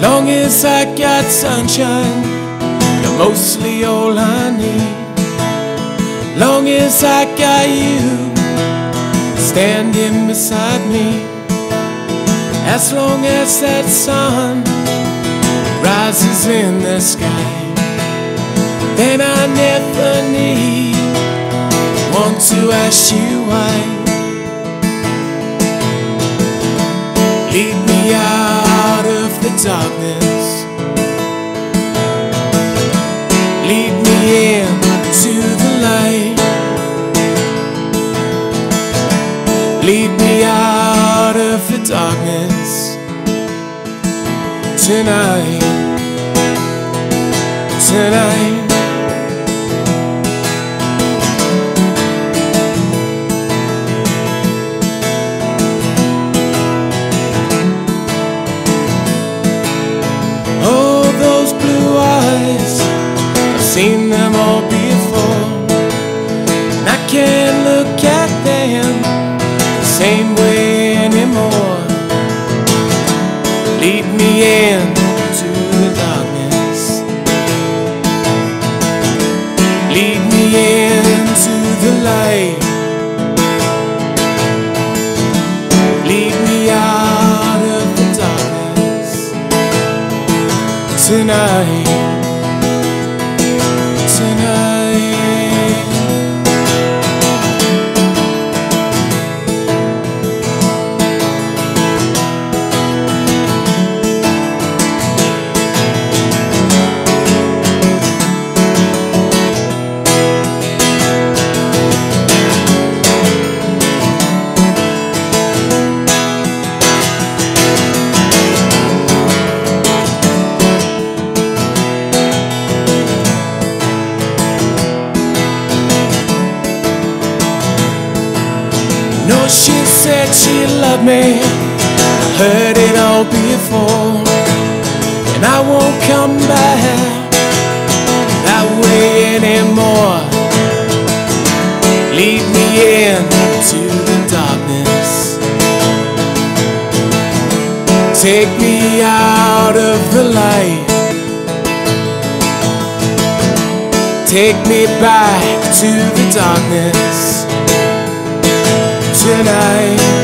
Long as I got sunshine, you're mostly all I need. Long as I got you standing beside me. As long as that sun rises in the sky, then I never need want to ask you why. Lead me out of the darkness tonight. Tonight. Oh, those blue eyes, I've seen them into the light. Lead me out of the darkness tonight. Tonight. She said she loved me. I heard it all before. And I won't come back that way anymore. Lead me into the darkness. Take me out of the light. Take me back to the darkness tonight.